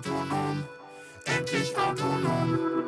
autonom, endlich autonom.